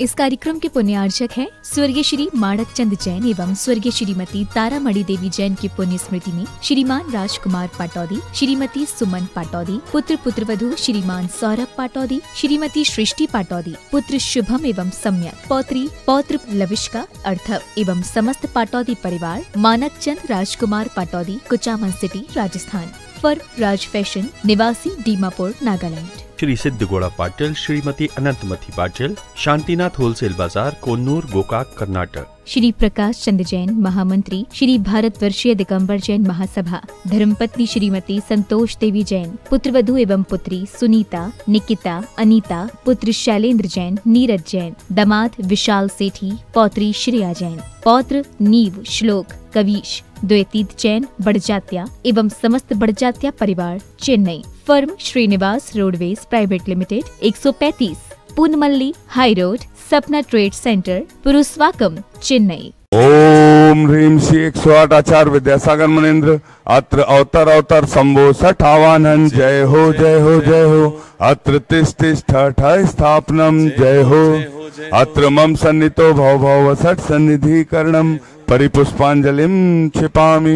इस कार्यक्रम के पुण्य पुण्यार्चक हैं स्वर्गीय श्री माणक चंद जैन एवं स्वर्गीय श्रीमती तारामणि देवी जैन की पुण्य स्मृति में श्रीमान राजकुमार पाटौदी, श्रीमती सुमन पाटौदी, पुत्र पुत्रवधु श्रीमान सौरभ पाटौदी, श्रीमती सृष्टि पाटौदी, पुत्र शुभम एवं सम्यक, पौत्री पौत्र लविष्का अर्थव एवं समस्त पाटौदी परिवार Manak Chand Rajkumar Pataudi, Kuchaman city, Rajasthan firm Raj fashion, निवासी दीमापुर नागालैंड। श्री सिद्धगोड़ा पाटिल, श्रीमती अनंतमथी पाटिल, शांतिनाथ होलसेल बाज़ार, कोन्नूर, गोकाक, कर्नाटक. श्री प्रकाश चंद्र जैन, महामंत्री, श्री भारत वर्षीय दिगंबर जैन महासभा, धर्मपत्नी श्रीमती संतोष देवी जैन, पुत्रवधु एवं पुत्री सुनीता, निकिता, अनीता, पुत्र शैलेंद्र जैन, नीरज जैन, दमाद विशाल सेठी, पौत्री श्रेया जैन, पौत्र नीव श्लोक, कवीश द्वैतीत जैन बड़जात्या एवं समस्त बड़जात्या परिवार, Chennai. Firm Shrinivas roadways private limited 135 Poonamallee high road, Sapna trade centre, Purasawalkam, Chennai. ओम ह्रीम श्री एक सौ आठ आचार्य विद्यासागर मनेन्द्र अत्र अवतर अवतर संभो सठ आवाहन जय हो जय हो जय हो। अत्र तिष्ठ स्थापनम। जय हो। अत्र मम सन्नितो भव भव सठ सन्निधि करणम परिपुष्पांजलिम छिपामी।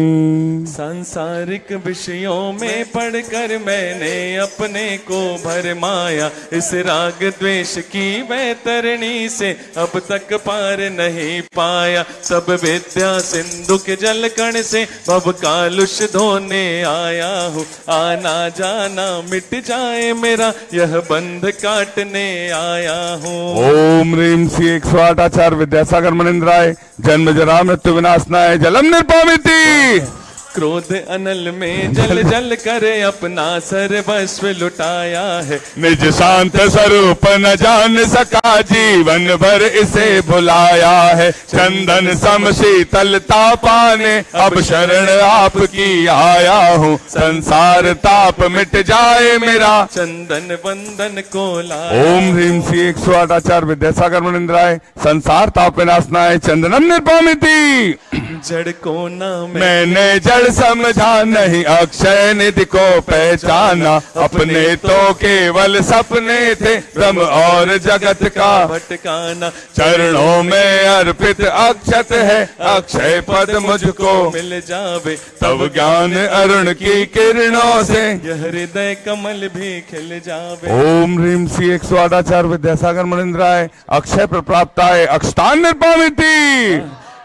सांसारिक विषयों में पढ़कर मैंने अपने को भरमाया इस राग द्वेष की वैतरणी से अब तक पार नहीं पाया। सब विद्या सिंधु के जल कण से भव कालुष धोने आया हूँ। आना जाना मिट जाए मेरा यह बंध काटने आया हूँ। ओम रीम श्री एक सौ आठ आचार्य विद्यासागर मनिंद्राय जन्म जरा मृत्यु विनाशनाय जलम निर्पामिति। क्रोध अनल में जल जल। कर अपना सर्वस्व लुटाया है। निज शांत स्वरूप न जान सका जीवन भर इसे भुलाया है। चंदन सम शीतलता पाने अब शरण आपकी आया हूँ। संसार ताप मिट जाए मेरा। चंदन बंदन को ओम ह्रीम श्री एक सौ आठ आचार्य विद्यासागर मनिंद्राय। संसार ताप विनाशनाय चंदनम निर्पामिति जड़ को ना मैंने जड़ समझा नहीं अक्षय निधि को पहचाना। अपने तो केवल सपने थे ब्रह्म और जगत का भटकाना। चरणों में अर्पित अक्षत है, अक्षय पद मुझको मिल जावे। तब ज्ञान अरुण की किरणों से हृदय कमल भी खिल जावे। ओम ह्रीम सी एक सौ आठ आचार्य विद्यासागर मनिंद्राय अक्षय प्रप्राप्ताय अक्षतान निर्पामिति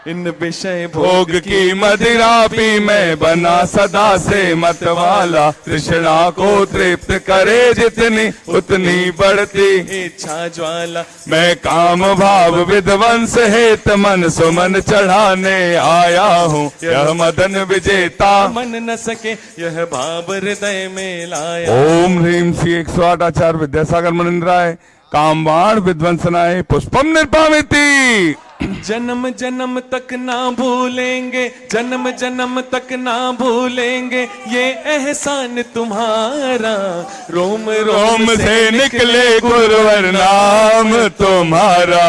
इन विषय भोग की मदिरा पी मैं बना सदा से मत वाला तृष्णा को तृप्त करे जितनी उतनी बढ़ती। इच्छा ज्वाला। मैं काम भाव विध्वंस हेत मन सुमन चढ़ाने आया हूँ। यह मदन विजेता। मन न सके यह भाव हृदय में लाया। ओम ह्रीम श्री एक सौ आठ आचार्य विद्यासागर मनिंद्राय। कामबाण विध्वंसनाय पुष्पम निर्पामिति जन्म जन्म तक ना भूलेंगे जन्म जन्म तक ना भूलेंगे ये एहसान तुम्हारा। रोम रोम से निकले गुरुवर नाम तुम्हारा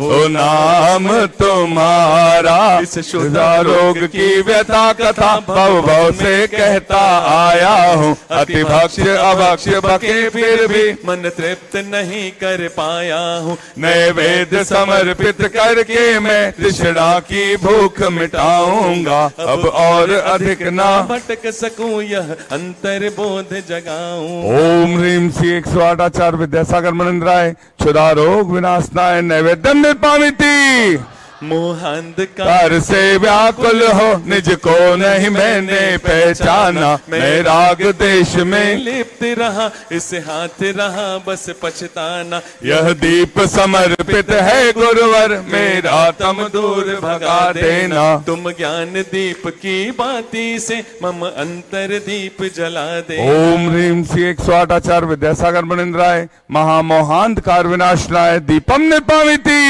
ओ नाम तुम्हारा। इस शुदा रोग की व्यथा कथा भव भव से कहता आया हूँ। अति भक्ष्य अभक्ष्य बके फिर भी मन तृप्त नहीं कर पाया हूँ। नैवेद्य समर्पित करके मैं रिछड़ा की भूख मिटाऊँगा। अब और अधिक ना भटक सकू यह अंतर बोध जगाऊं। ओम ह्रीम श्री एक सौ आठ आचार्य विद्यासागर मनिंद्राय। क्षुदा रोग विनाशनाय नैवेद्यम निर्पामिति। मोहांध का से व्याकुल हो निज को नहीं मैंने पहचाना। मैं राग देश में लिप्त रहा इस हाथ रहा बस पछताना। यह दीप समर्पित है गुरुवर मेरा तम दूर भगा देना। तुम ज्ञान दीप की बाती से मम अंतर दीप जला दे। ओम ह्रीम श्री एक सौ आठ आचार्य विद्यासागर मनिंद्राय महामोहांधकार विनाशनाय दीपम निर्पामिति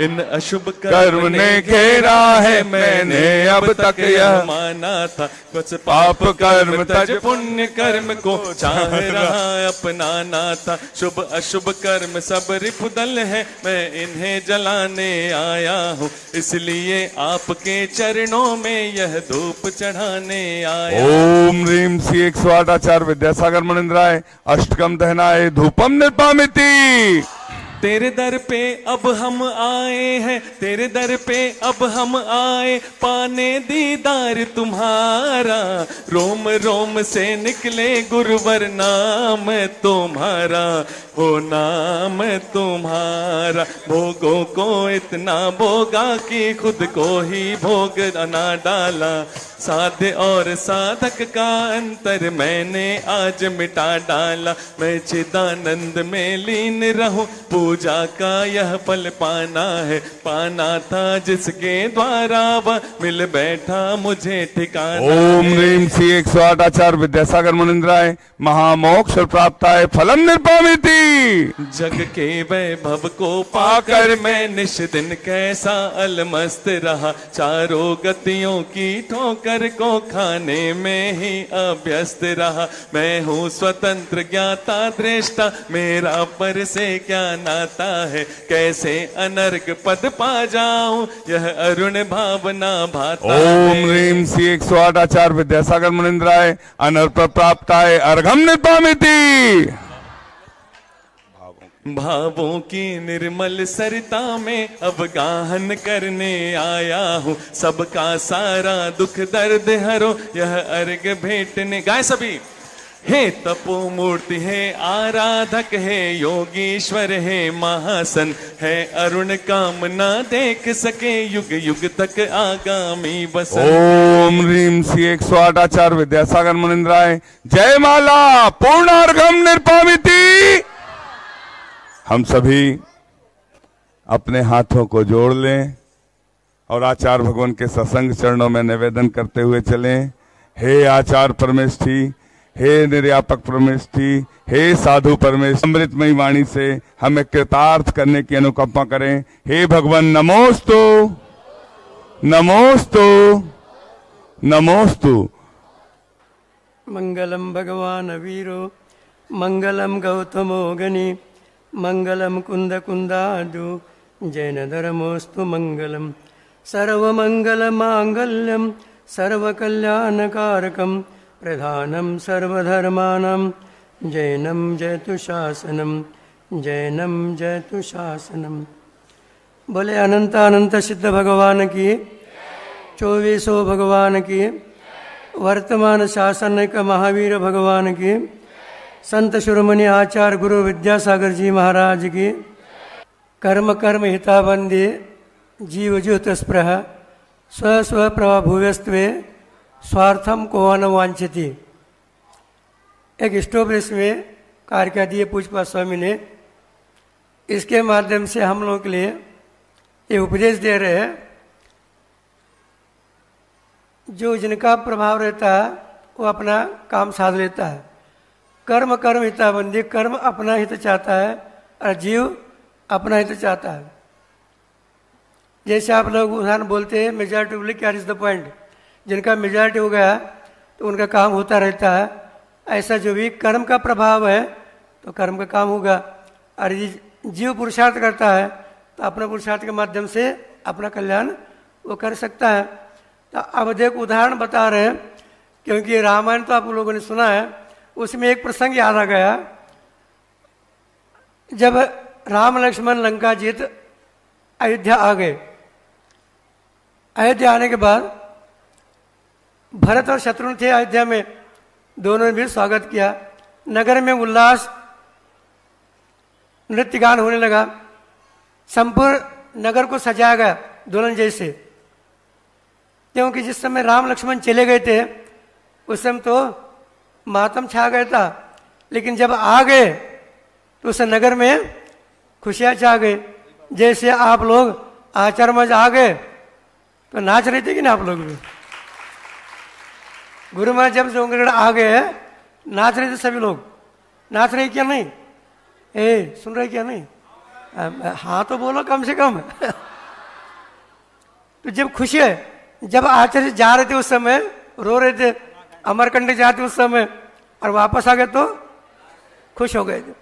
इन अशुभ कर्म ने घेरा है मैंने अब तक यह माना था। कुछ पाप कर्म, तज पुण्य कर्म को चाह रहा अपनाना था शुभ अशुभ कर्म सब रिपुदल है, मैं इन्हें जलाने आया हूँ। इसलिए आपके चरणों में यह धूप चढ़ाने आया ओम रीम सी एक सौ आठ आचार्य विद्यासागर मनिंद्राय अष्टकम दहनाय, धूपम निर्पामिति। तेरे दर पे अब हम आए हैं, तेरे दर पे अब हम आए। पाने दीदार तुम्हारा, रोम रोम से निकले गुरुवर नाम तुम्हारा। हो नाम तुम्हारा, भोगों को इतना भोगा कि खुद को ही भोग ना डाला। साध्य और साधक का अंतर मैंने आज मिटा डाला। मैं चिदानंद में लीन रहूँ पूजा का यह फल पाना है पाना था जिसके द्वारा वह मिल बैठा मुझे ठिकाना ओम है। ह्रीम श्री एक सौ आठ आचार्य विद्यासागर मुनिंद्राय महामोक्ष प्राप्ताय फलम निर्पामिति जग के वैभव को पाकर मैं निश दिन कैसा अलमस्त रहा चारों गतियों की ठोकर को खाने में ही अभ्यस्त रहा मैं हूँ स्वतंत्र ज्ञाता दृष्टा मेरा पर से क्या नाता है कैसे अनर्ग पद पा जाऊँ यह अरुण भावना भाता ओम। ह्रीम श्री एक सौ आठ आचार्य विद्यासागर मुनिंद्राय अनर्प प्राप्ताय अर्घम निर्पामिति भावों की निर्मल सरिता में अब गाहन करने आया हूँ। सबका सारा दुख दर्द हरो यह अर्घ भेंटने गाय सभी। हे तपो मूर्ति है, आराधक है, योगेश्वर है, महासन है। अरुण कामना देख सके, युग युग तक आगामी बस ओम रीम सी एक सौ आठ आचार विद्यासागर मुनिंद्राय। जय माला पूर्णार्घम निर्पामिति। हम सभी अपने हाथों को जोड़ लें और आचार्य भगवान के सत्संग चरणों में निवेदन करते हुए चलें। हे आचार परमेष्ठी हे निर्यापक परमेष्ठी, हे साधु परमेश अमृतमयी वाणी से हमें कृतार्थ करने की अनुकंपा करें। हे भगवान, नमोस्तु। नमोस्तु। नमोस्तु। मंगलम भगवान् वीरो मङ्गलं गौतमो गणि मङ्गलं कुन्दकुन्दादु जैनधर्मोऽस्तु मङ्गलं सर्वमङ्गलमाङ्गल्यं सर्वकल्याणकारकं प्रधानं सर्वधर्माणां जैनं जयतु शासनं जैनं जयतु शासनं बोले अनंत अनंत सिद्ध भगवान की, चौबीसों भगवान की, वर्तमान शासन का महावीर भगवान की, संत शिरोमणि आचार्य गुरु विद्यासागर जी महाराज की, कर्म कर्म हिताबंदी जीव ज्योत स्पृह स्व स्व प्रभुव्यस्वे स्वार्थम को न वांछती एक स्टोब्रिस में कार्य कर दिए पूजपा स्वामी ने। इसके माध्यम से हम लोगों के लिए ये उपदेश दे रहे हैं। जो जिनका प्रभाव रहता है, वो अपना काम साध लेता है। कर्म कर्म हिताबंदी, कर्म अपना हित चाहता है और जीव अपना हित चाहता है। जैसे आप लोग उदाहरण बोलते हैं मेजॉरिटी बोले क्या इज़ द पॉइंट जिनका मेजॉरिटी हो गया तो उनका काम होता रहता है। ऐसा जो भी कर्म का प्रभाव है तो कर्म का काम होगा। और ये जीव पुरुषार्थ करता है तो अपने पुरुषार्थ के माध्यम से अपना कल्याण वो कर सकता है। तो अब देखो उदाहरण बता रहे हैं, क्योंकि रामायण तो आप लोगों ने सुना है, उसमें एक प्रसंग याद आ गया। जब राम लक्ष्मण लंका जीत अयोध्या आ गए, अयोध्या आने के बाद भरत और शत्रुघ्न थे, अयोध्या में दोनों ने भी स्वागत किया। नगर में उल्लास नृत्य गान होने लगा। संपूर्ण नगर को सजाया गया दुल्हन जैसे क्योंकि जिस समय राम लक्ष्मण चले गए थे, उस समय तो मातम छा गया था। लेकिन जब आ गए तो उस नगर में खुशियाँ छा गए जैसे आप लोग आचार मज आ गए तो नाच रहे थे कि ना आप लोग? भी गुरु महाराज जब जोंगगढ़ आ गए नाच रहे थे सभी लोग। नाच रहे क्या नहीं? ए, सुन रहे क्या नहीं? हाँ तो बोलो कम से कम। तो जब खुशी है, जब आचार्य जा रहे थे उस समय, रो रहे थे, अमरकंड जाते उस समय, और वापस आ गए तो खुश हो गए थे।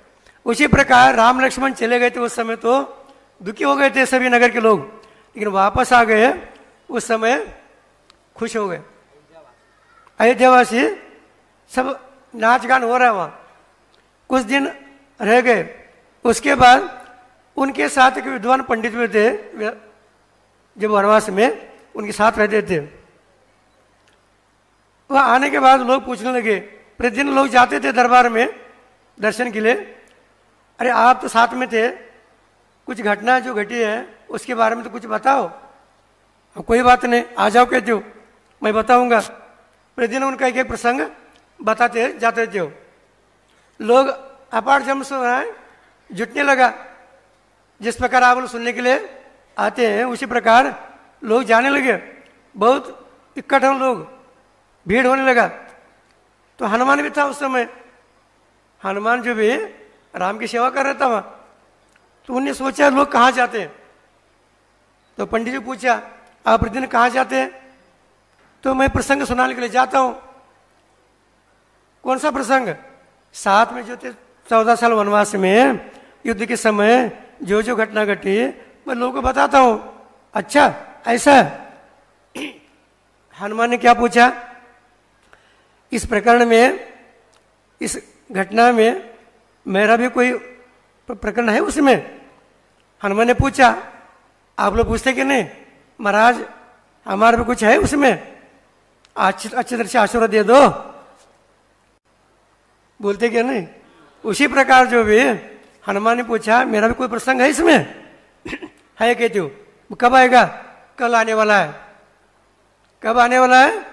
उसी प्रकार राम लक्ष्मण चले गए थे उस समय तो दुखी हो गए थे सभी नगर के लोग। लेकिन वापस आ गए, उस समय खुश हो गए। अयोध्यावासी सब नाच गान हो रहा है वहाँ। कुछ दिन रह गए। उसके बाद उनके साथ एक विद्वान पंडित भी थे जब वनवास में उनके साथ रहते थे। वह आने के बाद लोग पूछने लगे, प्रतिदिन लोग जाते थे दरबार में दर्शन के लिए? अरे, आप तो साथ में थे। कुछ घटना जो घटी है, उसके बारे में तो कुछ बताओ। कोई बात नहीं, आ जाओ कहते हो मैं बताऊँगा। प्रतिदिन उनका एक एक प्रसंग बताते जाते थे लोग अपार जम से जुटने लगा। जिस प्रकार आप सुनने के लिए आते हैं, उसी प्रकार लोग जाने लगे। बहुत इकट्ठ लोग, भीड़ होने लगा। तो हनुमान भी था उस समय। हनुमान जो भी राम की सेवा कर रहा था वहाँ। तो उन्हें सोचा, लोग कहाँ जाते हैं? तो पंडित जी पूछा, आप प्रतिदिन कहाँ जाते हैं? तो मैं प्रसंग सुनाने के लिए जाता हूँ। कौन सा प्रसंग? साथ में जो थे, चौदह साल वनवास में, युद्ध के समय जो जो घटना घटी, मैं लोगों को बताता हूँ। अच्छा ऐसा हनुमान ने क्या पूछा? इस प्रकरण में, इस घटना में मेरा भी कोई प्रकरण है उसमें? हनुमान ने पूछा, आप लोग पूछते कि नहीं? महाराज, हमारा भी कुछ है उसमें? अच्छी तरह से आशीर्वाद दे दो। बोलते क्या नहीं? उसी प्रकार जो भी हनुमान ने पूछा, मेरा भी कोई प्रसंग है इसमें? है कहते हो कब आएगा? कल आने वाला है। कब आने वाला है?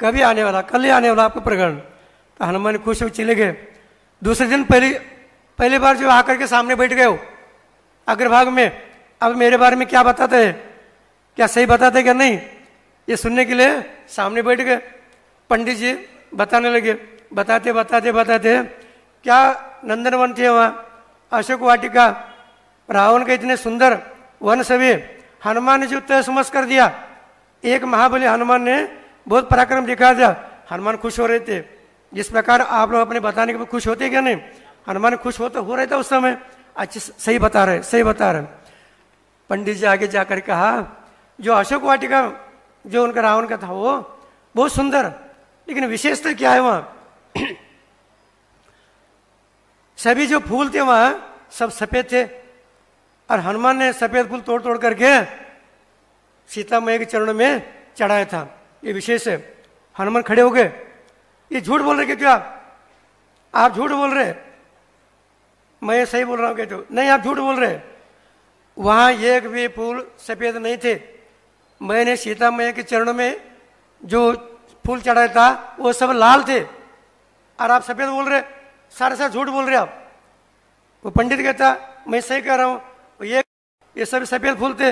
कभी आने वाला, कल ही आने वाला आपका प्रकरण। तो हनुमान खुश हो, चले गए। दूसरे दिन पहले, पहली बार जो आकर के सामने बैठ गए हो, अग्रभाग में। अब मेरे बारे में क्या बताते हैं? क्या सही बताते क्या नहीं? ये सुनने के लिए सामने बैठ गए। पंडित जी बताने लगे, बताते बताते बताते, क्या नंदनवन थे वहाँ? अशोक वाटिका, रावण के इतने सुंदर वन सभी, हनुमान ने जो तय समझ कर दिया। एक महाबली हनुमान ने बहुत पराक्रम दिखा दिया। हनुमान खुश हो रहे थे। जिस प्रकार आप लोग अपने बताने के बाद खुश होते क्या नहीं, हनुमान खुश होते हो रहे थे उस समय। अच्छे सही बता रहे सही बता रहे पंडित जी आगे जाकर कहा, जो अशोक वाटिका जो उनका रावण का था वो, बहुत सुंदर। लेकिन विशेषता क्या है वहाँ? सभी जो फूल थे वहाँ, सब सफ़ेद थे। और हनुमान ने सफ़ेद फूल तोड़ तोड़ करके सीता मैया के चरणों में चढ़ाया था। ये विशेष है। हनुमान खड़े हो गए। ये झूठ बोल रहे क्या आप? आप झूठ बोल रहे? मैं सही बोल रहा हूँ कहते हो नहीं, आप झूठ बोल रहे। वहाँ एक भी फूल सफ़ेद नहीं थे। मैंने सीता मैया के चरणों में जो फूल चढ़ाया था, वो सब लाल थे। और आप सफ़ेद बोल रहे, सारे सारे झूठ बोल रहे आप। वो पंडित कहता, मैं सही कह रहा हूँ ये ये सब सफ़ेद फूल थे।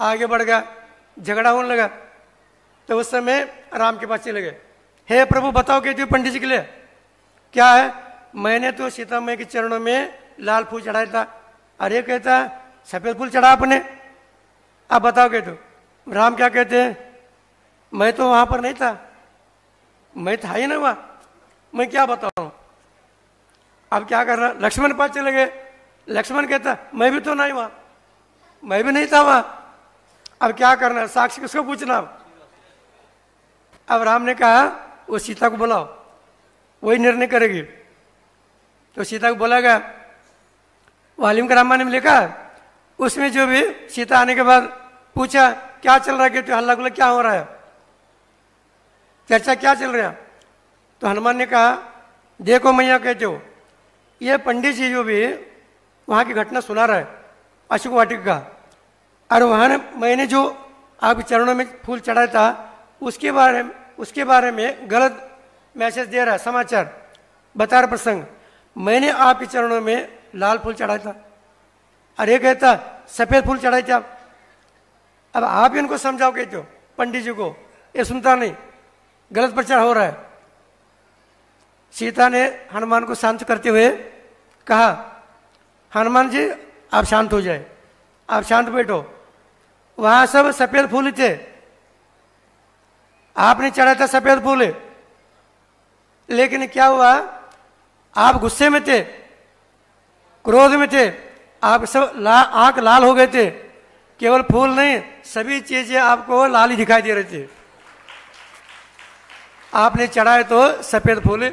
आगे बढ़ गया, झगड़ा होने लगा। तो उस समय राम के पास चले गए। हे प्रभु, बताओ कहते हूँ पंडित जी के लिए? क्या है? मैंने तो सीता मैया के चरणों में लाल फूल चढ़ाया था। अरे कहता, सफ़ेद फूल चढ़ा आपने? आप बताओ कहते हो राम क्या कहते हैं? मैं तो वहाँ पर नहीं था। मैं था ही ना वहाँ। मैं क्या बताऊँ? अब क्या करना लक्ष्मण पास चले गए। लक्ष्मण कहता, मैं भी तो नहीं वहाँ। मैं भी नहीं था वहाँ। अब क्या करना साक्षी किसको पूछना अब? अब राम ने कहा, वो सीता को बुलाओ। वही निर्णय करेगी। तो सीता को बोला गया वालिम का रामायण में लिखा उसमें जो भी सीता आने के बाद पूछा, क्या चल रहा है कहते हल्ला गुल्ला क्या हो रहा है? चर्चा क्या चल रहा है? तो हनुमान ने कहा, देखो मैया कहते हो, ये पंडित जी जो भी वहाँ की घटना सुना रहा है, अशोक वाटिक का, और वहाँ ने, मैंने जो आपके चरणों में फूल चढ़ाया था, उसके बारे में, उसके बारे में गलत मैसेज दे रहा है, समाचार, बता रहा प्रसंग। मैंने आपके चरणों में लाल फूल चढ़ाया था अरे कहता, सफ़ेद फूल चढ़ाए थे आप अब आप ही उनको समझाओ कहते हो पंडित जी को, ये सुनता नहीं, गलत प्रचार हो रहा है। सीता ने हनुमान को शांत करते हुए कहा, हनुमान जी, आप शांत हो जाए, आप शांत बैठो। वहाँ सब सफ़ेद फूल थे। आपने चढ़ा था सफ़ेद फूल। लेकिन क्या हुआ, आप गुस्से में थे, क्रोध में थे। आप सब ला, आँख लाल हो गए थे। केवल फूल नहीं सभी चीज़ें आपको लाल ही दिखाई दे रही थी। आपने चढ़ाए तो सफ़ेद फूल।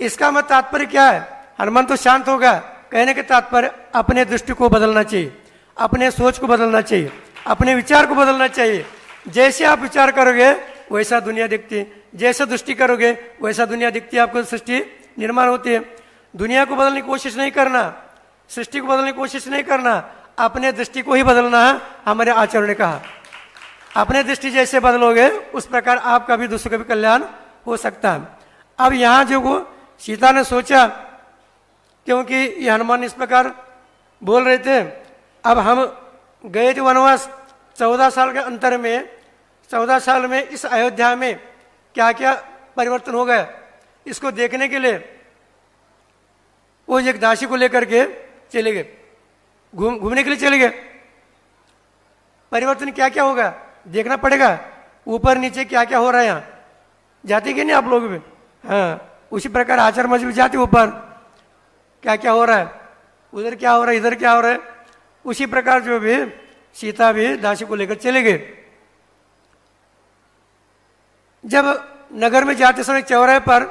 इसका मत तात्पर्य क्या है? हनुमान तो शांत होगा। कहने के तात्पर्य अपने दृष्टि को बदलना चाहिए। अपने सोच को बदलना चाहिए। अपने विचार को बदलना चाहिए। जैसे आप विचार करोगे वैसा दुनिया दिखती। है जैसा दृष्टि करोगे वैसा दुनिया दिखती। है आपको सृष्टि निर्माण होती है। दुनिया को बदलने की कोशिश नहीं करना। सृष्टि को बदलने की कोशिश नहीं करना, अपने दृष्टि को ही बदलना, हमारे आचार्य ने कहा। अपने दृष्टि जैसे बदलोगे, उस प्रकार आपका भी, दूसरों का भी कल्याण हो सकता है। अब यहाँ जो सीता ने सोचा, क्योंकि ये हनुमान इस प्रकार बोल रहे थे, अब हम गए थे वनवास, चौदह साल के अंतर में, चौदह साल में इस अयोध्या में क्या क्या परिवर्तन हो गया इसको देखने के लिए, वो एक दासी को लेकर के चले गए। घूम, घूमने के लिए चले गए। परिवर्तन क्या क्या होगा? देखना पड़ेगा। ऊपर नीचे क्या क्या हो रहा है यहाँ? जाते कि नहीं आप लोग भी? हाँ उसी प्रकार आचार मज़बूत जाते ऊपर। क्या क्या हो रहा है? उधर क्या हो रहा है? इधर क्या हो रहा है? उसी प्रकार जो भी सीता भी दासी को लेकर चले गए। जब नगर में जाते समय चौराहे पर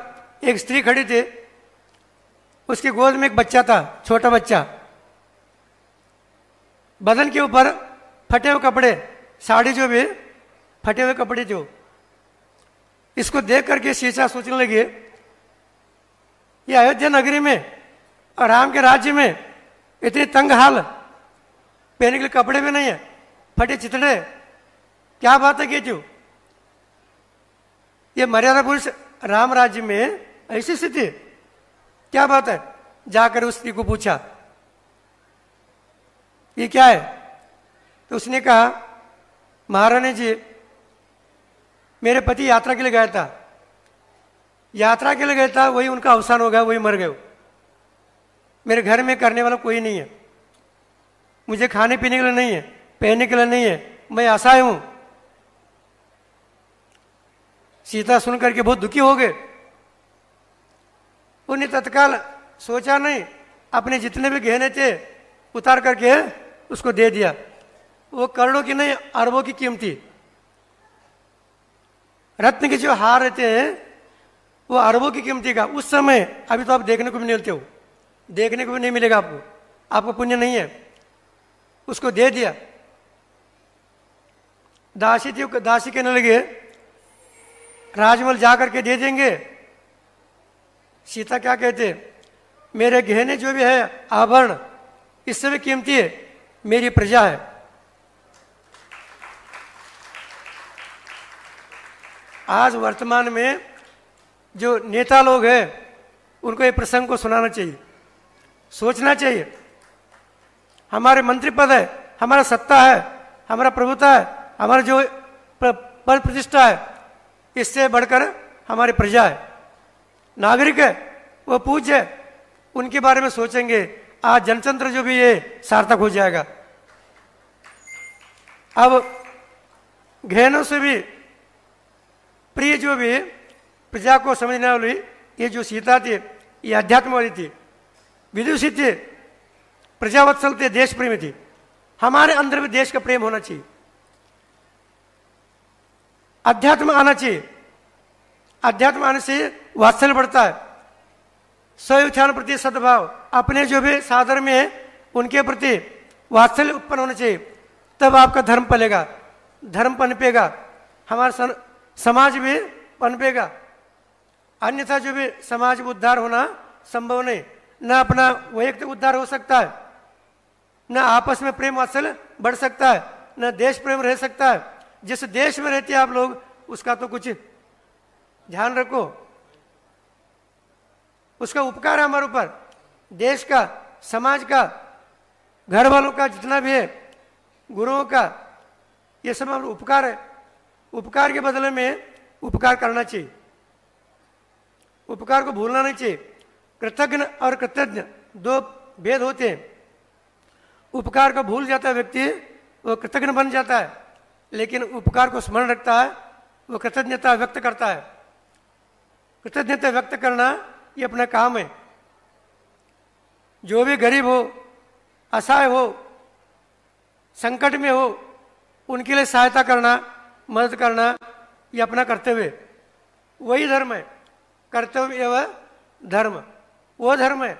एक स्त्री खड़ी थी। उसकी गोद में एक बच्चा था, छोटा बच्चा। बदन के ऊपर फटे हुए कपड़े, साड़ी जो भी, फटे हुए कपड़े जो। इसको देख करके शीशा सोचने लगे, ये अयोध्या नगरी में और राम के राज्य में इतनी तंग हाल। पहने के लिए कपड़े भी नहीं है, फटे चितड़े। क्या बात है जो ये मर्यादा पुरुष राम राज्य में ऐसी स्थिति क्या बात है? जाकर उस स्त्री को पूछा। ये क्या है? तो उसने कहा, महारानी जी, मेरे पति यात्रा के लिए गया था। यात्रा के लिए गया था, वही उनका अवसान हो गया, वही मर गए मेरे घर में करने वाला कोई नहीं है। मुझे खाने पीने के लिए नहीं है, पहनने के लिए नहीं है, मैं असहाय हूँ। सीता सुन करके बहुत दुखी हो गए। उन्हें तत्काल सोचा नहीं, अपने जितने भी गहने थे, उतार करके उसको दे दिया। वो करोड़ों की नहीं, अरबों की कीमती। रत्न के जो हार रहते हैं, वो अरबों की कीमती का। उस समय अभी तो आप देखने को भी नहीं मिलते हो। देखने को भी नहीं मिलेगा आपको। आपको पुण्य नहीं है। उसको दे दिया। दासी थी दासी कहने लगे, राजमहल जा करके दे देंगे। सीता क्या कहते मेरे गहने जो भी है आभरण इससे भी कीमती है, मेरी प्रजा है। आज वर्तमान में जो नेता लोग हैं, उनको ये प्रसंग को सुनाना चाहिए, सोचना चाहिए। हमारे मंत्री पद है, हमारा सत्ता है, हमारा प्रभुता है, हमारा जो पद प्रतिष्ठा है, इससे बढ़कर हमारी प्रजा है। नागरिक है वो पूज्य है। उनके बारे में सोचेंगे। आज जनतंत्र जो भी ये सार्थक हो जाएगा। अब गहनों से भी, प्रिय जो भी प्रजा को समझने वाली, ये जो सीता थी, ये अध्यात्म वाली थी, विदुषी थे, प्रजावत्सल थे देश प्रेमी थी। हमारे अंदर भी देश का प्रेम होना चाहिए। अध्यात्म आना चाहिए। अध्यात्म आने से वात्सल्य बढ़ता है। स्वयुत्थान प्रति सद्भाव। अपने जो भी साधन में है, उनके प्रति वात्सल्य उत्पन्न होना चाहिए। तब आपका धर्म पलेगा। धर्म पनपेगा। हमारा समाज भी पनपेगा। अन्यथा जो भी समाज में उद्धार होना संभव नहीं। न अपना वैयक्तिक उद्धार हो सकता है। न आपस में प्रेम वात्सल्य बढ़ सकता है। न देश प्रेम रह सकता है। जिस देश में रहते आप लोग, उसका तो कुछ ध्यान रखो। उसका उपकार है हमारे ऊपर। देश का, समाज का घर वालों का जितना भी है, गुरुओं का, ये सब हमारा उपकार है। उपकार के बदले में उपकार करना चाहिए। उपकार को भूलना नहीं चाहिए। कृतज्ञ और कृतज्ञ दो भेद होते हैं। उपकार को भूल जाता है व्यक्ति, वो कृतज्ञ बन जाता है। लेकिन उपकार को स्मरण रखता है, वो कृतज्ञता व्यक्त करता है। कृतज्ञता व्यक्त करना ये अपना काम है। जो भी गरीब हो, असहाय हो, संकट में हो, उनके लिए सहायता करना, मदद करना, ये अपना कर्तव्य वही धर्म है। कर्तव्य एवं धर्म। वो धर्म है।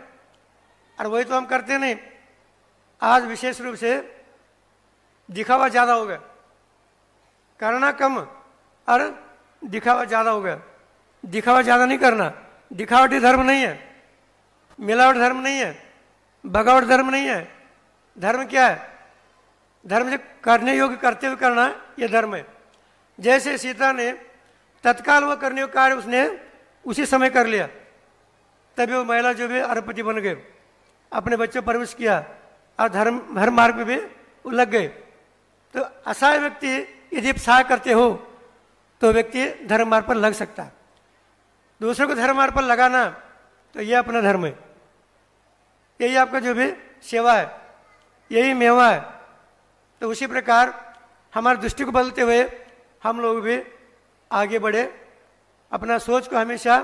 और वही तो हम करते नहीं। आज विशेष रूप से दिखावा ज़्यादा हो गया। करना कम और दिखावा ज़्यादा हो गया। दिखावा ज़्यादा नहीं करना। दिखावटी धर्म नहीं है। मिलावट धर्म नहीं है। भगावट धर्म नहीं है। धर्म क्या है? धर्म जो करने योग्य करते हुए करना यह धर्म है। जैसे सीता ने तत्काल वह करने योग्य कार्य उसने उसी समय कर लिया। तभी वो महिला जो भी अरबपति बन गए, अपने बच्चों परवरिश किया और धर्म हर मार्ग में भी लग गए। तो असहाय व्यक्ति यदि सहाय करते हो तो व्यक्ति धर्म मार्ग पर लग सकता है। दूसरों को धर्म मार्ग पर लगाना तो ये अपना धर्म है। यही आपका जो भी सेवा है, यही मेवा है। तो उसी प्रकार हमारे दृष्टि को बदलते हुए हम लोग भी आगे बढ़े। अपना सोच को हमेशा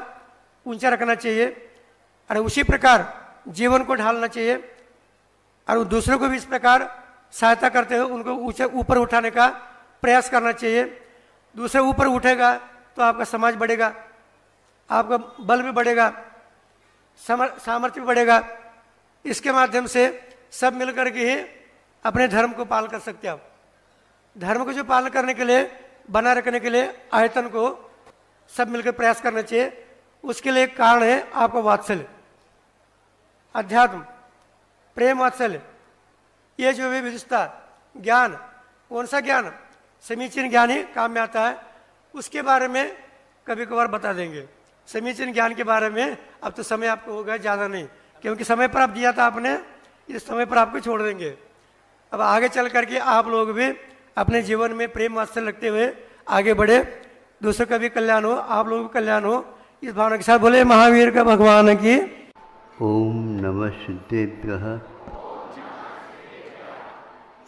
ऊँचा रखना चाहिए और उसी प्रकार जीवन को ढालना चाहिए और दूसरों को भी इस प्रकार सहायता करते हुए उनको ऊँचे ऊपर उठाने का प्रयास करना चाहिए। दूसरे ऊपर उठेगा तो आपका समाज बढ़ेगा। आपका बल भी बढ़ेगा सामर्थ्य भी बढ़ेगा। इसके माध्यम से सब मिलकर के ही अपने धर्म को पालन कर सकते हैं आप। धर्म को जो पालन करने के लिए, बना रखने के लिए, आयतन को सब मिलकर प्रयास करना चाहिए। उसके लिए एक कारण है आपका वात्सल्य। अध्यात्म, प्रेम वात्सल्य। ये जो भी विविधता ज्ञान, कौन सा ज्ञान? समीचीन ज्ञान ही काम में आता है। उसके बारे में कभी कभार बता देंगे। समीचीन ज्ञान के बारे में, अब तो समय आपको होगा, ज़्यादा नहीं। क्योंकि समय पर आप दिया था आपने, इस समय पर आपको छोड़ देंगे। अब आगे चल करके आप लोग भी अपने जीवन में प्रेम वात्सल्य रखते हुए आगे बढ़े। दूसरों का भी कल्याण हो, आप लोगों का कल्याण हो, इस भावना के साथ बोले, महावीर का भगवान की। ओम नमः सिद्धेभ्य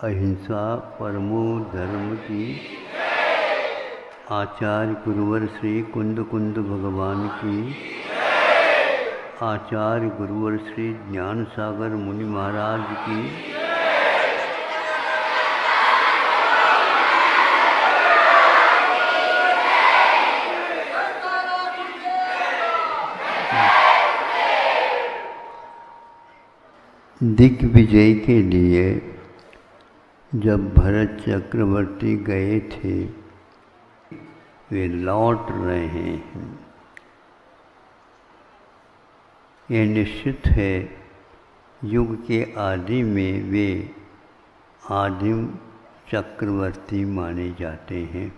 अहिंसा परमो धर्म की। आचार्य गुरुवर श्री कुंद कुंद भगवान की। आचार्य गुरुवर श्री ज्ञान सागर मुनि महाराज की। दिग्विजय के लिए जब भरत चक्रवर्ती गए थे वे लौट रहे हैं। यह निश्चित है, युग के आदि में वे आदिम चक्रवर्ती माने जाते हैं।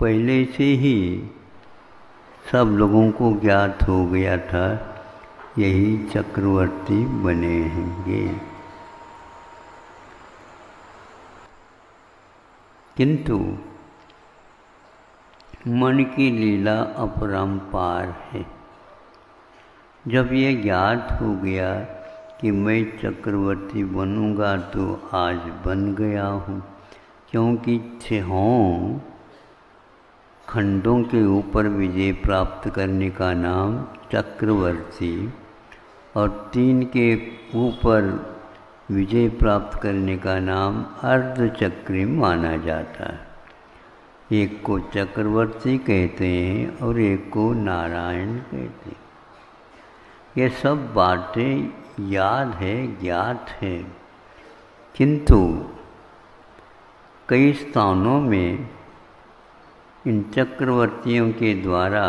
पहले से ही सब लोगों को ज्ञात हो गया था, यही चक्रवर्ती बने किंतु मन की लीला अपरम्पार है। जब ये ज्ञात हो गया कि मैं चक्रवर्ती बनूँगा तो आज बन गया हूँ, क्योंकि छहों खंडों के ऊपर विजय प्राप्त करने का नाम चक्रवर्ती और तीन के ऊपर विजय प्राप्त करने का नाम अर्धचक्री माना जाता है। एक को चक्रवर्ती कहते हैं और एक को नारायण कहते हैं। ये सब बातें याद है, ज्ञात है। किंतु कई स्थानों में इन चक्रवर्तियों के द्वारा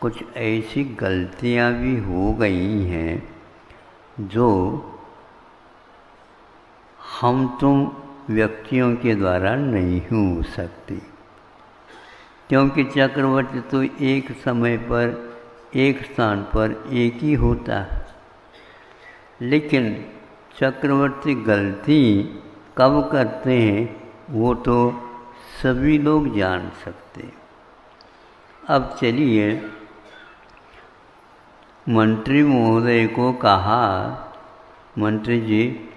कुछ ऐसी गलतियाँ भी हो गई हैं जो हम तुम व्यक्तियों के द्वारा नहीं हो सकती। क्योंकि चक्रवर्ती तो एक समय पर, एक स्थान पर एक ही होता है। लेकिन चक्रवर्ती गलती कब करते हैं, वो तो सभी लोग जान सकते अब चलिए, मंत्री महोदय को कहा, मंत्री जी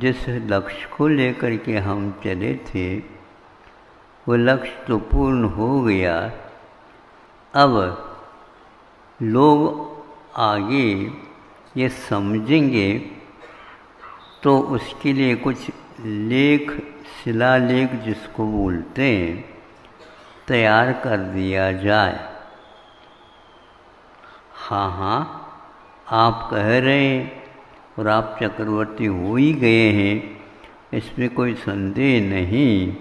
जिस लक्ष्य को लेकर के हम चले थे, वो लक्ष्य तो पूर्ण हो गया। अब लोग आगे ये समझेंगे तो उसके लिए कुछ लेख, शिलालेख जिसको बोलते हैं, तैयार कर दिया जाए। हाँ हाँ आप कह रहे हैं और आप चक्रवर्ती हो ही गए हैं, इसमें कोई संदेह नहीं।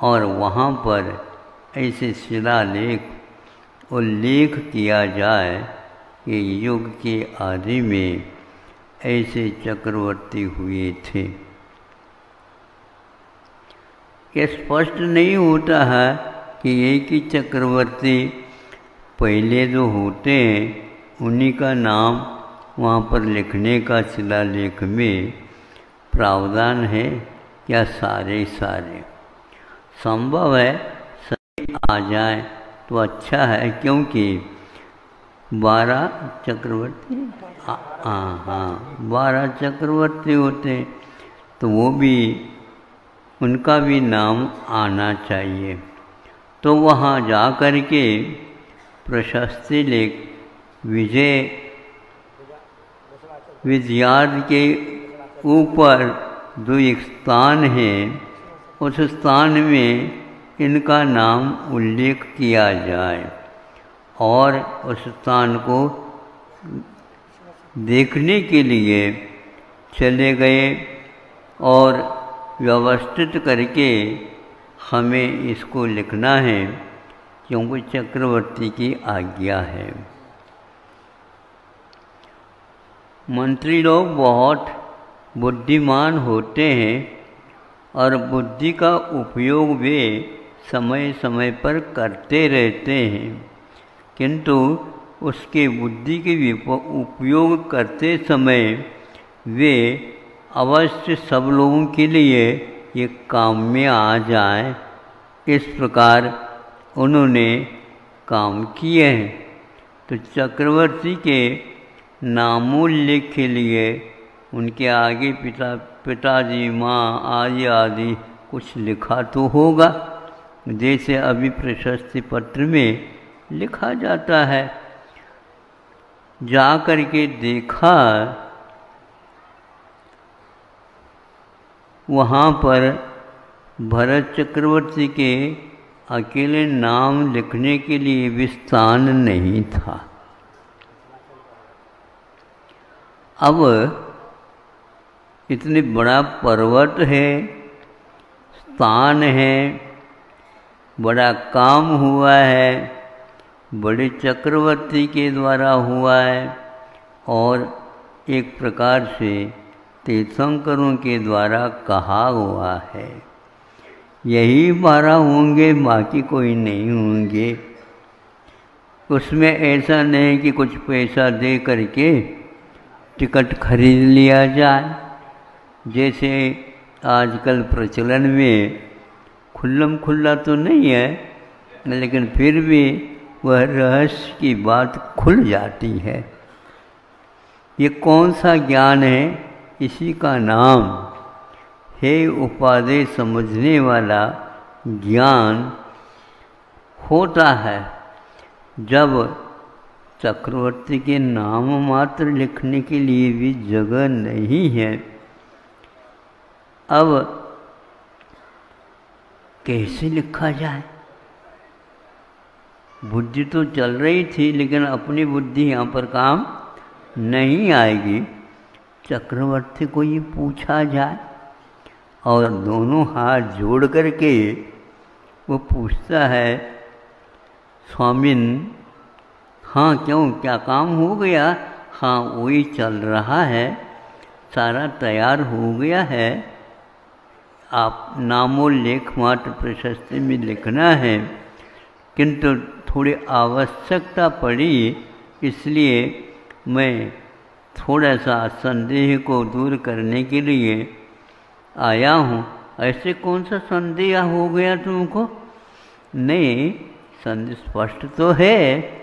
और वहाँ पर ऐसे शिलालेख उल्लेख किया जाए कि युग के आदि में ऐसे चक्रवर्ती हुए थे। ये स्पष्ट नहीं होता है कि एक ही चक्रवर्ती पहले जो होते हैं, उन्हीं का नाम वहाँ पर लिखने का शिलालेख में प्रावधान है क्या सारे सारे। संभव है सही आ जाए तो अच्छा है क्योंकि बारह चक्रवर्ती हाँ हाँ बारह चक्रवर्ती होते तो वो भी, उनका भी नाम आना चाहिए। तो वहाँ जा कर के प्रशस्ति लेख, विजय विजयाद के ऊपर जो एक स्थान है, उस स्थान में इनका नाम उल्लेख किया जाए और उस स्थान को देखने के लिए चले गए और व्यवस्थित करके हमें इसको लिखना है, क्योंकि चक्रवर्ती की आज्ञा है। मंत्री लोग बहुत बुद्धिमान होते हैं और बुद्धि का उपयोग वे समय समय पर करते रहते हैं। किंतु उसके बुद्धि के उपयोग करते समय वे अवश्य सब लोगों के लिए ये काम में आ जाए। इस प्रकार उन्होंने काम किए हैं। तो चक्रवर्ती के नामूल्य के लिए उनके आगे पिता, पिताजी, माँ, आदि आदि कुछ लिखा तो होगा। जैसे अभी प्रशस्ति पत्र में लिखा जाता है, जा कर के देखा वहाँ पर भरत चक्रवर्ती के अकेले नाम लिखने के लिए भी स्थान नहीं था। अब इतनी बड़ा पर्वत है, स्थान है, बड़ा काम हुआ है, बड़े चक्रवर्ती के द्वारा हुआ है, और एक प्रकार से तीर्थंकरों के द्वारा कहा हुआ है। यही बारह होंगे, बाकी कोई नहीं होंगे। उसमें ऐसा नहीं कि कुछ पैसा दे करके टिकट खरीद लिया जाए। जैसे आजकल प्रचलन में खुल्लम खुल्ला तो नहीं है, लेकिन फिर भी वह रहस्य की बात खुल जाती है। ये कौन सा ज्ञान है? इसी का नाम हे उपाधि समझने वाला ज्ञान होता है। जब चक्रवर्ती के नाम मात्र लिखने के लिए भी जगह नहीं है। अब कैसे लिखा जाए? बुद्धि तो चल रही थी, लेकिन अपनी बुद्धि यहाँ पर काम नहीं आएगी। चक्रवर्ती को ये पूछा जाए और दोनों हाथ जोड़ करके वो पूछता है, स्वामिन हाँ क्यों? क्या काम हो गया? हाँ वही चल रहा है। सारा तैयार हो गया है। आप नामो लेख मात्र प्रशस्ति में लिखना है। किंतु थोड़ी आवश्यकता पड़ी, इसलिए मैं थोड़ा सा संदेह को दूर करने के लिए आया हूँ। ऐसे कौन सा संदेह हो गया तुमको? नहीं, संदेह स्पष्ट तो है।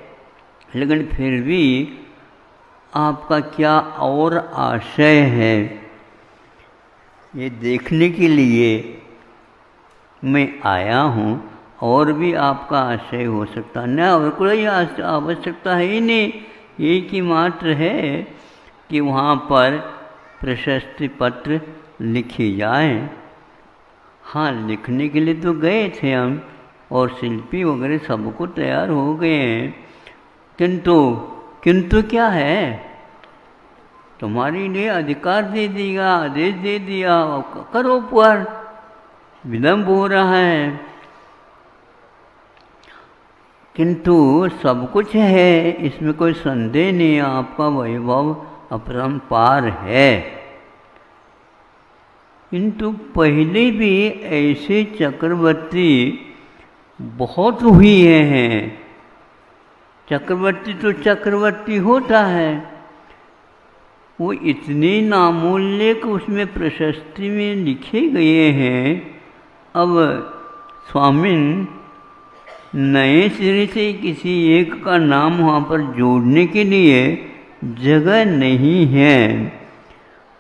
लेकिन फिर भी आपका क्या और आशय है? ये देखने के लिए मैं आया हूँ, और भी आपका आशय हो सकता। न और कोई आवश्यकता है ही नहीं। एक ही मात्र है कि वहाँ पर प्रशस्ति पत्र लिखे जाए। हाँ लिखने के लिए तो गए थे हम, और शिल्पी वगैरह सबको तैयार हो गए हैं। किंतु किंतु क्या है? तुम्हारी ने अधिकार दे दिया, आदेश दे दिया करो पर। विलंब हो रहा है। किंतु सब कुछ है, इसमें कोई संदेह नहीं, आपका वैभव अपरंपार है। किंतु पहले भी ऐसे चक्रवर्ती बहुत हुए हैं। चक्रवर्ती तो चक्रवर्ती होता है। वो इतने नामूल्य उसमें प्रशस्ति में लिखे गए हैं। अब स्वामिन नए सिरे से किसी एक का नाम वहाँ पर जोड़ने के लिए जगह नहीं है।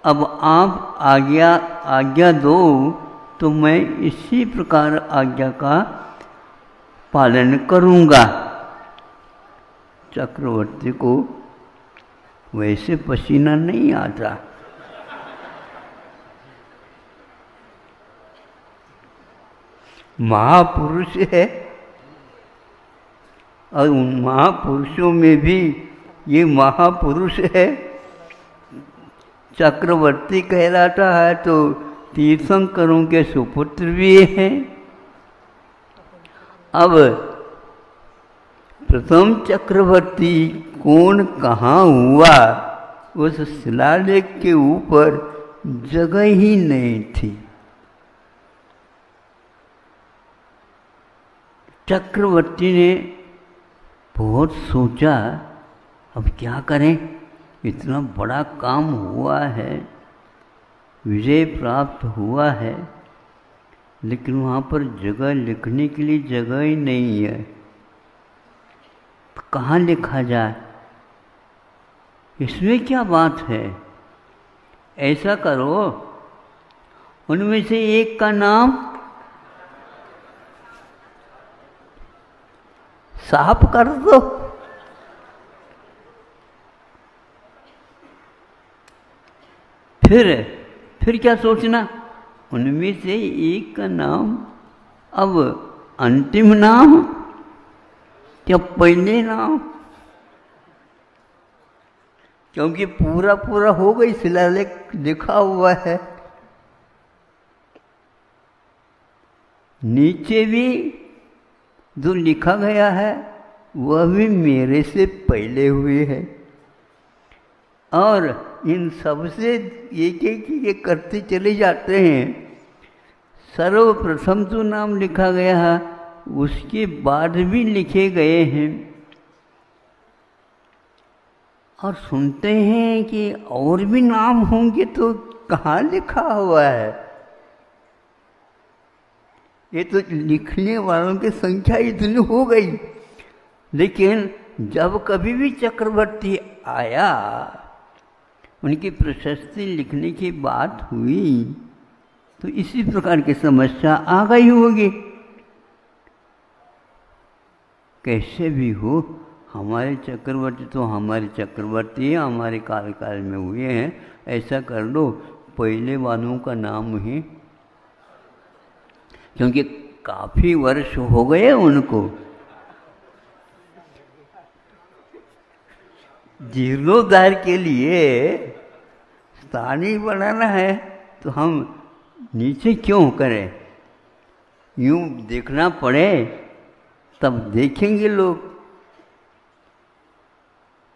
अब आप आज्ञा आज्ञा दो तो मैं इसी प्रकार आज्ञा का पालन करूँगा। चक्रवर्ती को वैसे पसीना नहीं आता। महापुरुष है। और उन महापुरुषों में भी ये महापुरुष है। चक्रवर्ती कहलाता है तो तीर्थंकरों के सुपुत्र भी हैं। अब प्रथम चक्रवर्ती कौन कहाँ हुआ, उस शिलालेख के ऊपर जगह ही नहीं थी। चक्रवर्ती ने बहुत सोचा, अब क्या करें? इतना बड़ा काम हुआ है, विजय प्राप्त हुआ है, लेकिन वहाँ पर जगह लिखने के लिए जगह ही नहीं है। तो कहाँ लिखा जाए? इसमें क्या बात है? ऐसा करो, उनमें से एक का नाम साफ़ कर दो। फिर फिर क्या सोचना? उनमें से एक का नाम, अब अंतिम नाम पहले नाम क्योंकि पूरा पूरा हो गई शिलालेख लिखा हुआ है। नीचे भी जो लिखा गया है, वह भी मेरे से पहले हुए है। और इन सबसे एक एक चीज़ें करते चले जाते हैं। सर्वप्रथम जो नाम लिखा गया है उसके बाद भी लिखे गए हैं। और सुनते हैं कि और भी नाम होंगे तो कहाँ लिखा हुआ है? ये तो लिखने वालों की संख्या इतनी हो गई। लेकिन जब कभी भी चक्रवर्ती आया, उनकी प्रशस्ति लिखने की बात हुई तो इसी प्रकार की समस्या आ गई होगी। कैसे भी हो, हमारे चक्रवर्ती तो हमारे चक्रवर्ती हैं, हमारे काल काल में हुए हैं। ऐसा कर लो, पहले वालों का नाम ही। क्योंकि काफ़ी वर्ष हो गए उनको। जीर्णोद्धार के लिए स्थानीय बनाना है तो हम नीचे क्यों करें? यूँ देखना पड़े तब देखेंगे लोग।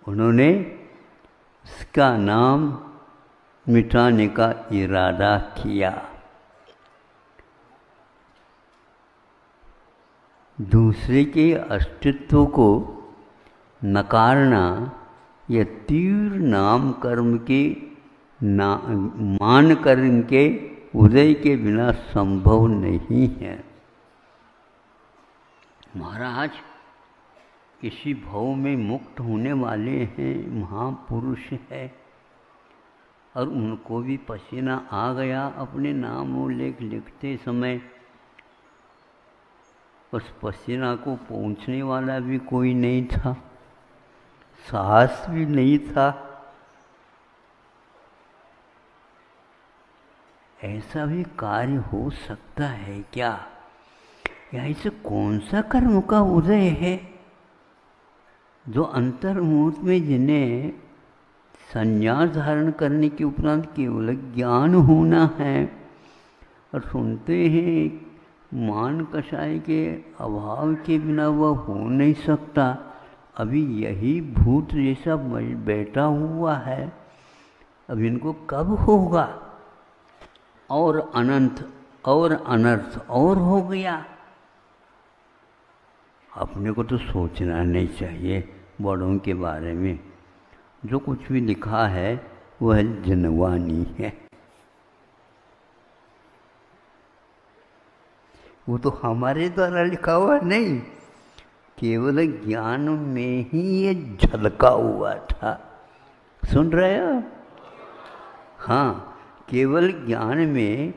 उन्होंने इसका नाम मिटाने का इरादा किया। दूसरे के अस्तित्व को नकारना यह तीव्र नाम कर्म के ना, मान कर्म के उदय के बिना संभव नहीं है। महाराज, किसी भव में मुक्त होने वाले हैं, महापुरुष है, और उनको भी पसीना आ गया अपने नाम उल्लेख लिखते समय। उस पसीना को पहुँचने वाला भी कोई नहीं था, साहस भी नहीं था। ऐसा भी कार्य हो सकता है क्या? या इसे कौन सा कर्म का उदय है? जो अंतर्मुहूर्त में जिन्हें संन्यास धारण करने के उपरांत केवल ज्ञान होना है और सुनते हैं, मान कषाय के अभाव के बिना वह हो नहीं सकता। अभी यही भूत जैसा बैठा हुआ है। अब इनको कब होगा? और अनंत, और अनर्थ और हो गया। अपने को तो सोचना नहीं चाहिए बड़ों के बारे में। जो कुछ भी लिखा है, वह जनवानी है। वो तो हमारे द्वारा लिखा हुआ नहीं, केवल ज्ञान में ही ये झलका हुआ था। सुन रहे हो? हाँ केवल ज्ञान में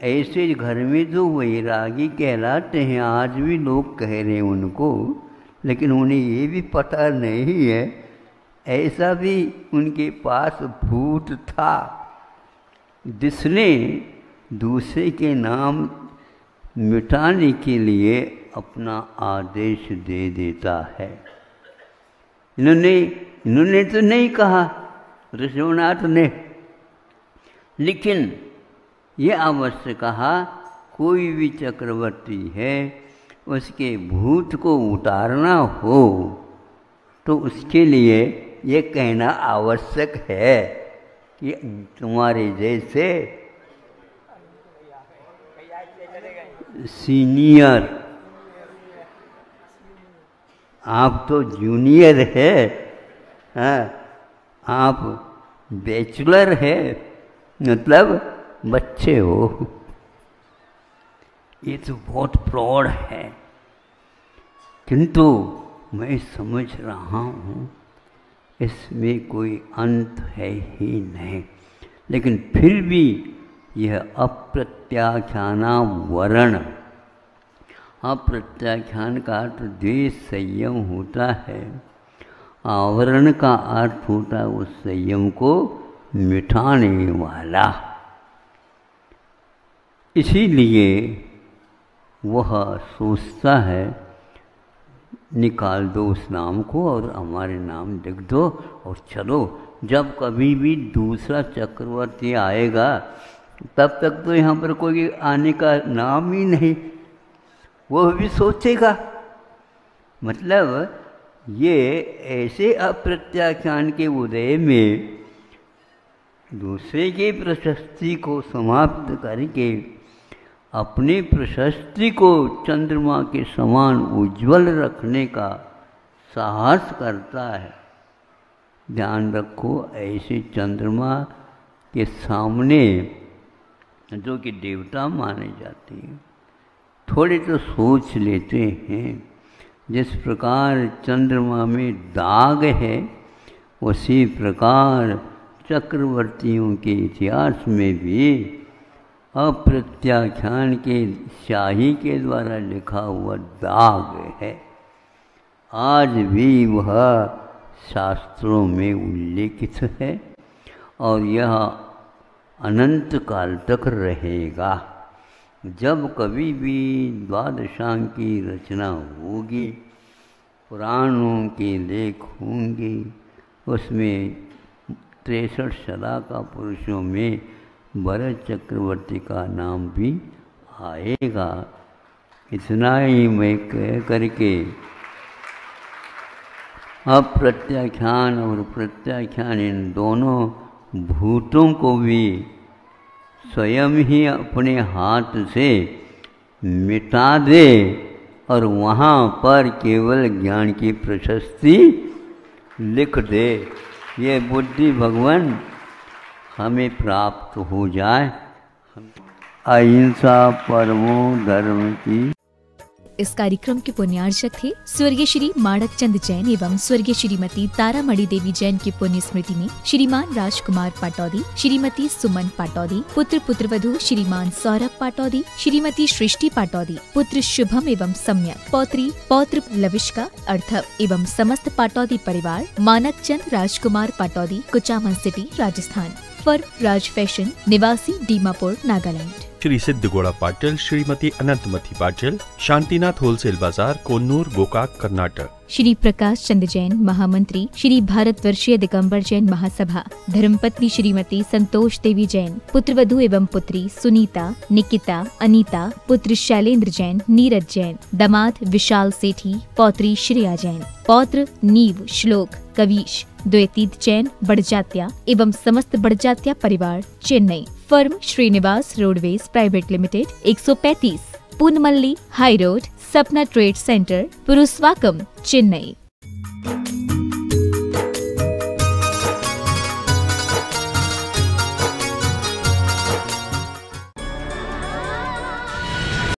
ऐसे घर में जो वैरागी कहलाते हैं, आज भी लोग कह रहे हैं उनको, लेकिन उन्हें ये भी पता नहीं है, ऐसा भी उनके पास भूत था, जिसने दूसरे के नाम मिटाने के लिए अपना आदेश दे देता है। इन्होंने इन्होंने तो नहीं कहा ऋषभनाथ ने, लेकिन ये अवश्य कहा, कोई भी चक्रवर्ती है, उसके भूत को उतारना हो तो उसके लिए ये कहना आवश्यक है कि तुम्हारे जैसे सीनियर, आप तो जूनियर है हाँ आप बैचलर है मतलब बच्चे हो। ये तो बहुत प्रौढ़ है। किंतु मैं समझ रहा हूँ, इसमें कोई अंत है ही नहीं। लेकिन फिर भी यह अप्रत्याख्याना वरण। अप्रत्याख्यान का अर्थ द्वेष संयम होता है। आवरण का अर्थ होता है उस संयम को मिटाने वाला। इसीलिए वह सोचता है, निकाल दो उस नाम को और हमारे नाम लिख दो और चलो। जब कभी भी दूसरा चक्रवर्ती आएगा, तब तक तो यहाँ पर कोई आने का नाम ही नहीं। वह भी सोचेगा। मतलब ये ऐसे अप्रत्याख्यान के उदय में दूसरे की प्रशस्ति को समाप्त करके अपनी प्रशस्ति को चंद्रमा के समान उज्जवल रखने का साहस करता है। ध्यान रखो, ऐसे चंद्रमा के सामने जो कि देवता माने जाते हैं, थोड़े तो सोच लेते हैं। जिस प्रकार चंद्रमा में दाग है, उसी प्रकार चक्रवर्तियों के इतिहास में भी अप्रत्याख्यान के, शाही के द्वारा लिखा हुआ दाग है। आज भी वह शास्त्रों में उल्लेखित है और यह अनंत काल तक रहेगा। जब कभी भी द्वादशांग की रचना होगी, पुराणों के लेख होंगे, उसमें तिरसठ सदा का पुरुषों में भरत चक्रवर्ती का नाम भी आएगा। इतना ही मैं कह करके अब प्रत्याख्यान और प्रत्याख्यान इन दोनों भूतों को भी स्वयं ही अपने हाथ से मिटा दे और वहाँ पर केवल ज्ञान की प्रशस्ति लिख दे। ये बुद्धि भगवान हमें प्राप्त हो जाए। अहिंसा परमो धर्म की। इस कार्यक्रम के पुण्यार्चक थे स्वर्गीय श्री माणक चंद जैन एवं स्वर्गीय श्रीमती तारामणि देवी जैन की पुण्य स्मृति में श्रीमान राजकुमार पाटौदी, श्रीमती सुमन पाटौदी, पुत्र पुत्र वधु श्रीमान सौरभ पाटौदी, श्रीमती सृष्टि पाटौदी, पुत्र शुभम एवं सम्यक, पौत्री पौत्र लविष्का अर्थव एवं समस्त पाटौदी परिवार Manak Chand Rajkumar Pataudi, Kuchaman city, Rajasthan. For Raj fashion निवासी डीमापुर नागालैंड। श्री सिद्धगोड़ा पाटिल, श्रीमती अनंतमथी पाटिल, शांतिनाथ होलसेल बाज़ार, कोन्नूर, गोकाक, कर्नाटक। श्री प्रकाश चंद्र जैन, महामंत्री, श्री भारत वर्षीय दिगम्बर जैन महासभा, धर्मपत्नी श्रीमती संतोष देवी जैन, पुत्रवधु एवं पुत्री सुनीता, निकिता, अनीता, पुत्र शैलेंद्र जैन, नीरज जैन, दमाद विशाल सेठी, पौत्री श्रेया जैन, पौत्र नीव श्लोक, कवीश द्वैतीत जैन, बड़जात्या एवं समस्त बड़जात्या परिवार, Chennai. Firm Shrinivas roadways private limited 135 Poonamallee high road Sapna trade centre Purasawalkam Chennai.